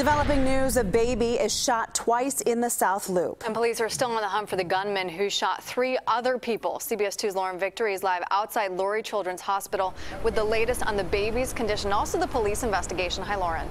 Developing news a baby is shot twice in the South Loop. And police are still on the hunt for the gunman who shot three other people. CBS 2's Lauren Victory is live outside Lurie Children's Hospital with the latest on the baby's condition, also the police investigation. Hi, Lauren.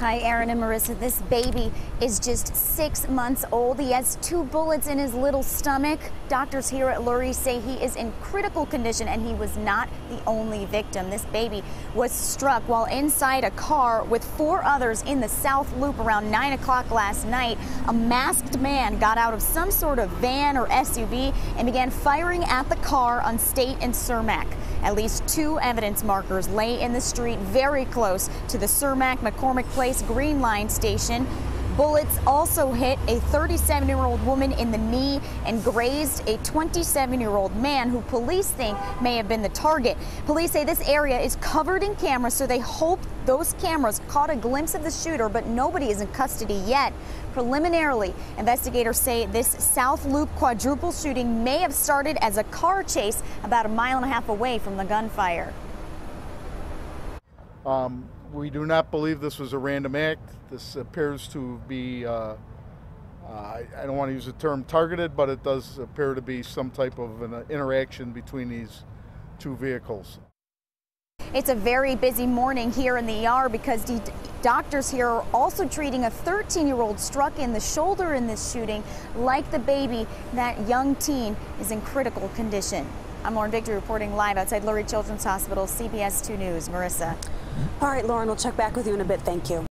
Hi, Aaron and Marissa. This baby is just six months old. He has two bullets in his little stomach. Doctors here at Lurie say he is in critical condition and he was not the only victim. This baby was struck while inside a car with four others in the South Loop around 9 o'clock last night. A masked man got out of some sort of van or SUV and began firing at the car on State and Cermak. At least two evidence markers lay in the street very close to the Cermak McCormick Place Green Line station. Bullets also hit a 37 year old woman in the knee and grazed a 27 year old man who police think may have been the target. Police say this area is covered in cameras, so they hope those cameras caught a glimpse of the shooter, but nobody is in custody yet. Preliminarily, investigators say this South Loop quadruple shooting may have started as a car chase about a mile and a half away from the gunfire. Um, we do not believe this was a random act. This appears to be, uh, uh, I, I don't want to use the term targeted, but it does appear to be some type of an interaction between these two vehicles. It's a very busy morning here in the ER because the doctors here are also treating a 13 year old struck in the shoulder in this shooting. Like the baby, that young teen is in critical condition. I'm Lauren Victory reporting live outside Lurie Children's Hospital, CBS 2 News. Marissa. All right, Lauren, we'll check back with you in a bit. Thank you.